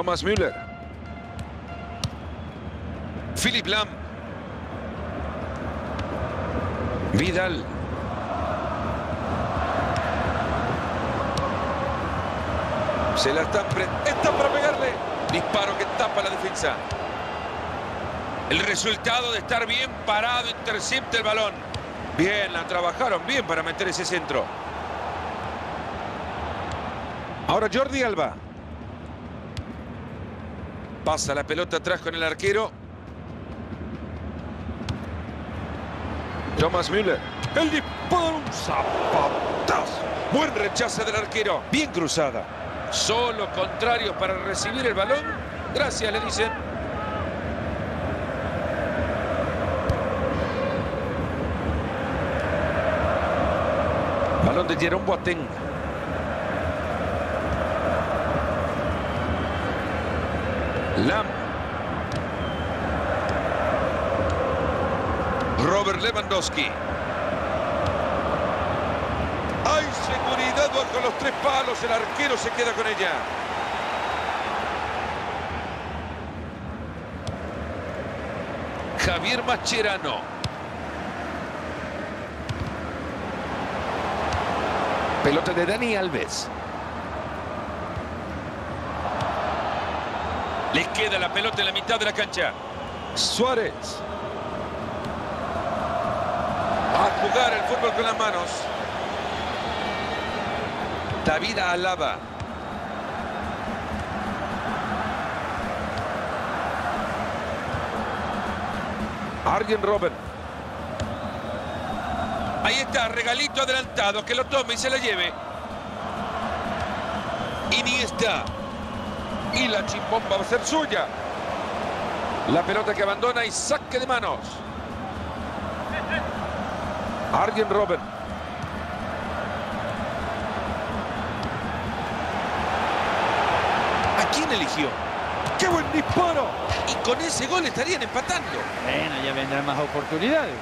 Thomas Müller. Philip Lam. Vidal. Se la están... Está para pegarle. Disparo que tapa la defensa. El resultado de estar bien parado intercepta el balón. Bien, la trabajaron bien para meter ese centro. Ahora Jordi Alba. Pasa la pelota atrás con el arquero. Thomas Müller. El disparo, un zapatazo. Buen rechazo del arquero. Bien cruzada. Solo contrario para recibir el balón. Gracias, le dicen. Balón de Jerome Boateng. Lam. Robert Lewandowski. Hay seguridad bajo los tres palos. El arquero se queda con ella. Javier Mascherano. Pelota de Dani Alves. Les queda la pelota en la mitad de la cancha. Suárez. A jugar el fútbol con las manos. David Alaba. Arjen Robben. Ahí está, regalito adelantado, que lo tome y se la lleve. Iniesta. Y la chimpomba va a ser suya. La pelota que abandona y saque de manos. Arjen Robben. ¿A quién eligió? ¡Qué buen disparo! Y con ese gol estarían empatando. Bueno, ya vendrán más oportunidades.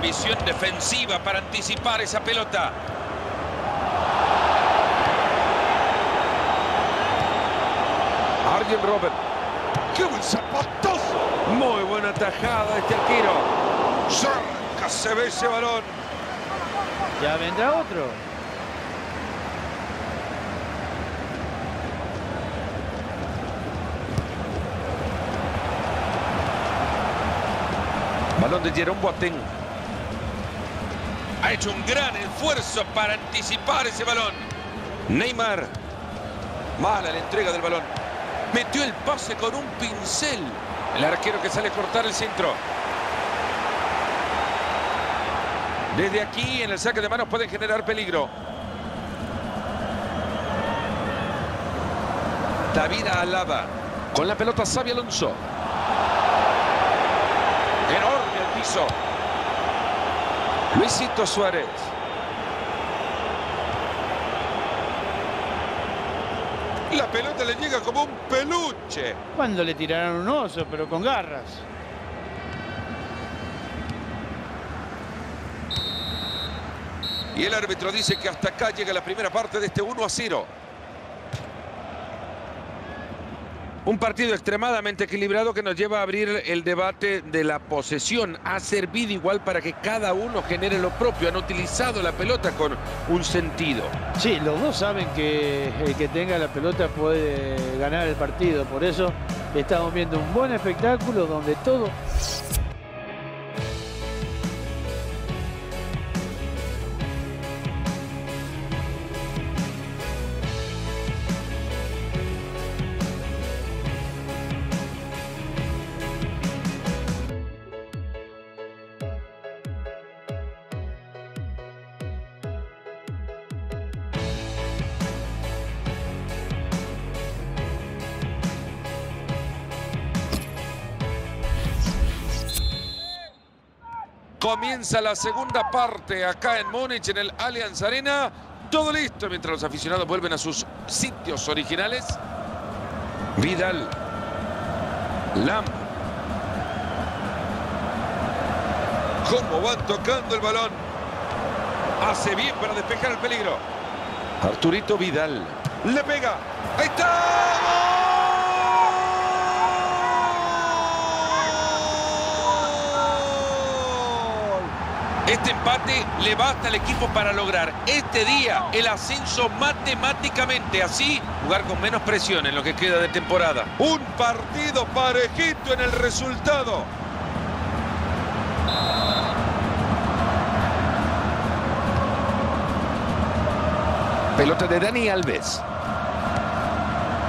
Visión defensiva para anticipar esa pelota. Arjen Robben. ¡Qué buen zapatazo! Muy buena tajada este arquero. Cerca se ve ese balón. Ya vendrá otro. Balón de Jerome Boateng. Ha hecho un gran esfuerzo para anticipar ese balón. Neymar. Mala la entrega del balón. Metió el pase con un pincel. El arquero que sale a cortar el centro. Desde aquí en el saque de manos pueden generar peligro. David Alaba. Con la pelota Xavi Alonso. Enorme el piso. Luisito Suárez. La pelota le llega como un peluche. Cuando le tiraron un oso, pero con garras. Y el árbitro dice que hasta acá llega la primera parte de este 1 a 0. Un partido extremadamente equilibrado que nos lleva a abrir el debate de la posesión. Ha servido igual para que cada uno genere lo propio. Han utilizado la pelota con un sentido. Sí, los dos saben que el que tenga la pelota puede ganar el partido. Por eso estamos viendo un buen espectáculo donde todo Comienza la segunda parte acá en Múnich, en el Allianz Arena. Todo listo mientras los aficionados vuelven a sus sitios originales. Vidal. Lam. ¿Cómo van tocando el balón? Hace bien para despejar el peligro. Arturito Vidal. Le pega. ¡Ahí está! Este empate le basta al equipo para lograr este día el ascenso matemáticamente. Así, jugar con menos presión en lo que queda de temporada. Un partido parejito en el resultado. Pelota de Dani Alves.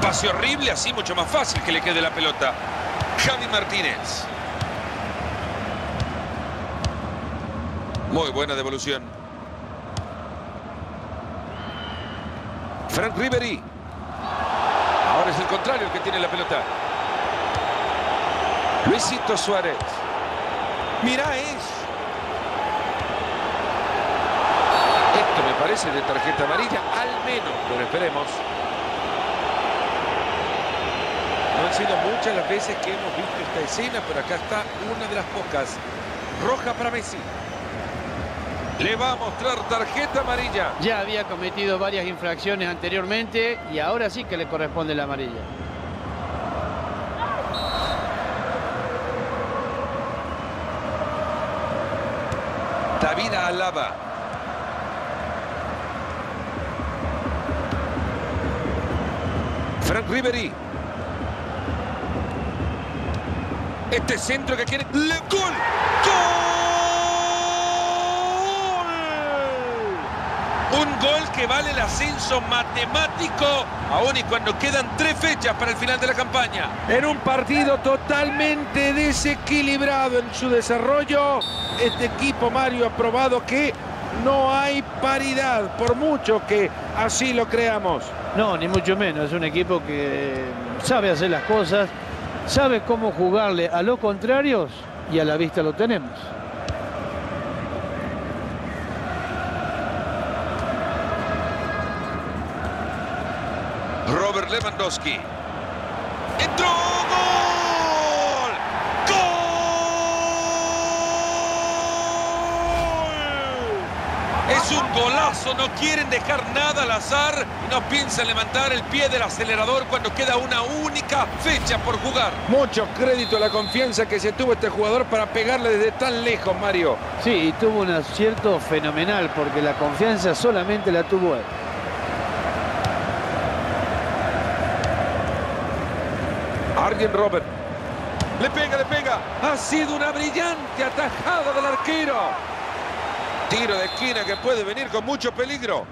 Pase horrible, así mucho más fácil que le quede la pelota. Javi Martínez. Muy buena devolución. Frank Ribery. Ahora es el contrario el que tiene la pelota. Luisito Suárez. Mira es. Esto me parece de tarjeta amarilla, al menos, pero esperemos. No han sido muchas las veces que hemos visto esta escena, pero acá está una de las pocas. Roja para Messi. Le va a mostrar tarjeta amarilla. Ya había cometido varias infracciones anteriormente y ahora sí que le corresponde la amarilla. David Alaba. Frank Ribery. Este centro que quiere... ¡Le gol! ¡Gol! Un gol que vale el ascenso matemático, aún y cuando quedan tres fechas para el final de la campaña. En un partido totalmente desequilibrado en su desarrollo, este equipo Mario ha probado que no hay paridad, por mucho que así lo creamos. No, ni mucho menos. Es un equipo que sabe hacer las cosas, sabe cómo jugarle a los contrarios y a la vista lo tenemos. Robert Lewandowski. ¡Entró! ¡Gol! ¡Gol! Es un golazo, no quieren dejar nada al azar y no piensan levantar el pie del acelerador cuando queda una única fecha por jugar. Mucho crédito a la confianza que se tuvo este jugador para pegarle desde tan lejos, Mario. Sí, y tuvo un acierto fenomenal porque la confianza solamente la tuvo él. Arjen Robert. Le pega, le pega. Ha sido una brillante atajada del arquero. Tiro de esquina que puede venir con mucho peligro.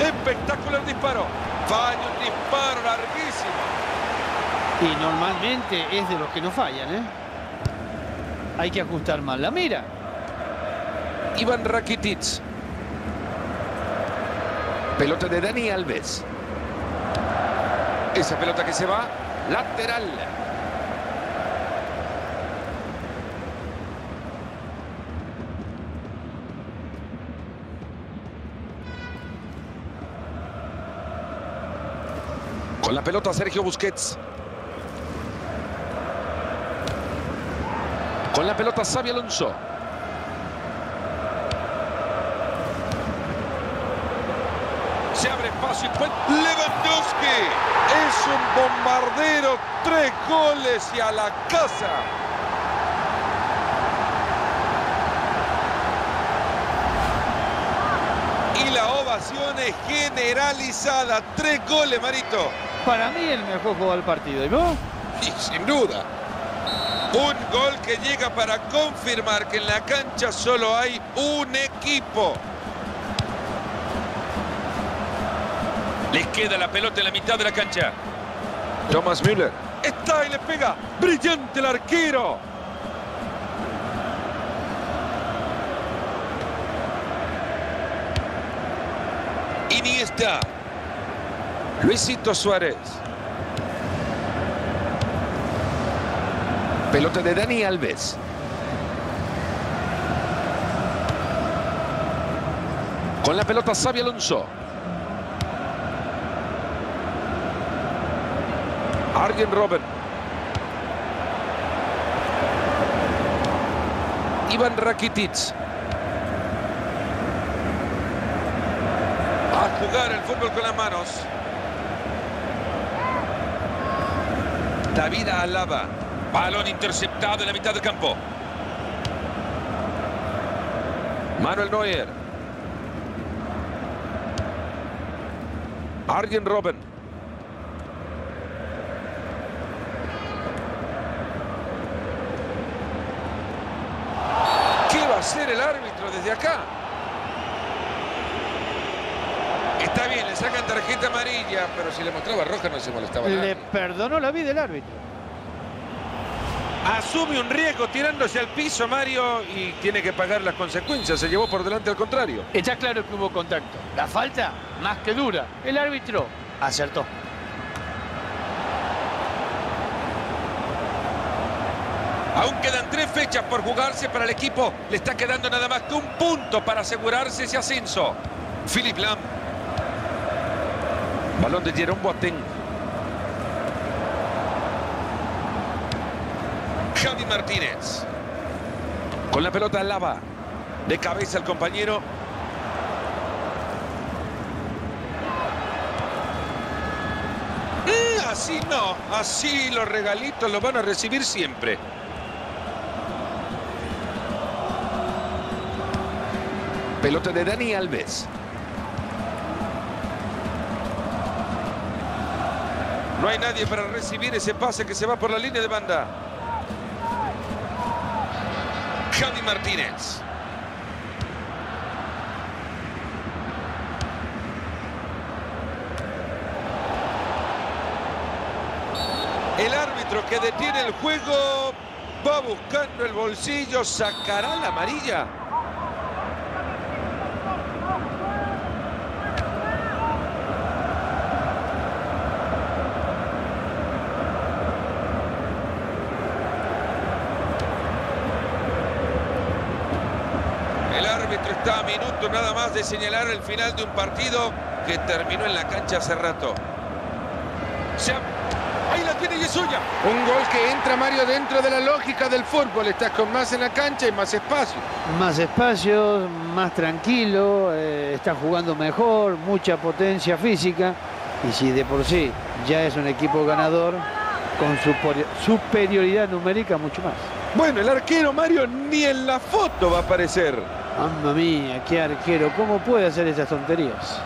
Espectacular disparo. Falla un disparo larguísimo. Y normalmente es de los que no fallan, ¿eh? Hay que ajustar más la mira. Iván Rakitic. Pelota de Dani Alves. Esa pelota que se va, lateral. Con la pelota Sergio Busquets. Con la pelota Xavi Alonso. Se abre espacio. Lewandowski es un bombardero. Tres goles y a la casa. Y la ovación es generalizada. Tres goles, Marito. Para mí el mejor jugador del partido. ¿Y vos? Y sin duda. Un gol que llega para confirmar que en la cancha solo hay un equipo. Les queda la pelota en la mitad de la cancha. Thomas Müller. Está y le pega. Brillante el arquero. Iniesta. Luisito Suárez. Pelota de Dani Alves. Con la pelota Xavi Alonso. Arjen Robben. Ivan Rakitic. A jugar el fútbol con las manos. David Alaba. Balón interceptado en la mitad del campo. Manuel Neuer. Arjen Robben. ¿Qué va a hacer el árbitro desde acá? Está bien, le sacan tarjeta amarilla, pero si le mostraba roja no se molestaba Le perdonó la vida el árbitro. Asume un riesgo tirándose al piso Mario y tiene que pagar las consecuencias. Se llevó por delante al contrario. Está claro que hubo contacto. La falta, más que dura. El árbitro acertó. Aún quedan tres fechas por jugarse para el equipo. Le está quedando nada más que un punto para asegurarse ese ascenso. Philip Lam. Balón de Jerome Boateng. Javi Martínez. Con la pelota Lava. De cabeza el compañero. Mm, Así no, así los regalitos los van a recibir siempre. Pelota de Dani Alves. No hay nadie para recibir ese pase que se va por la línea de banda. Javi Martínez. El árbitro que detiene el juego va buscando el bolsillo, sacará la amarilla. El árbitro está a minutos nada más de señalar el final de un partido que terminó en la cancha hace rato. Se ha- Ahí la tiene y es suya. Un gol que entra Mario dentro de la lógica del fútbol. Estás con más en la cancha y más espacio. Más espacio, más tranquilo, eh, está jugando mejor, mucha potencia física. Y si de por sí ya es un equipo ganador, con superi- superioridad numérica, mucho más. Bueno, el arquero Mario ni en la foto va a aparecer. Mamma mía, qué arquero, ¿cómo puede hacer esas tonterías?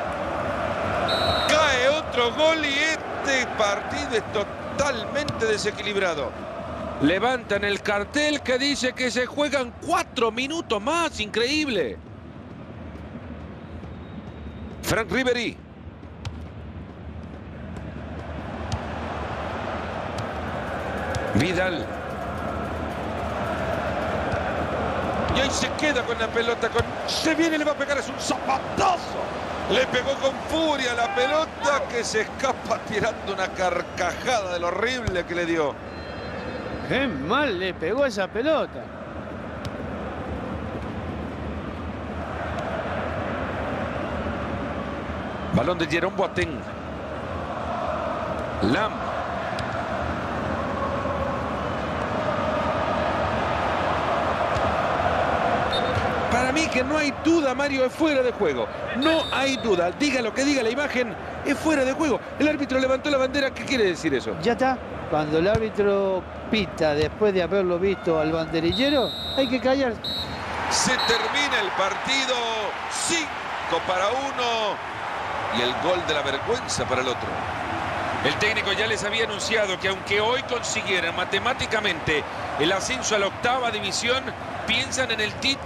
Cae otro gol y este partido es totalmente desequilibrado. Levantan el cartel que dice que se juegan cuatro minutos más. Increíble. Frank Ribery. Vidal. Y ahí se queda con la pelota. Con... Se viene, le va a pegar, es un zapatazo. Le pegó con furia la pelota que se escapa tirando una carcajada de lo horrible que le dio. Qué mal le pegó esa pelota. Balón de Jerome Boateng. Lam. Para mí que no hay duda, Mario, es fuera de juego. No hay duda. Diga lo que diga la imagen, es fuera de juego. El árbitro levantó la bandera. ¿Qué quiere decir eso? Ya está. Cuando el árbitro pita después de haberlo visto al banderillero, hay que callar. Se termina el partido. 5 para uno. Y el gol de la vergüenza para el otro. El técnico ya les había anunciado que aunque hoy consiguieran matemáticamente el ascenso a la octava división, piensan en el título.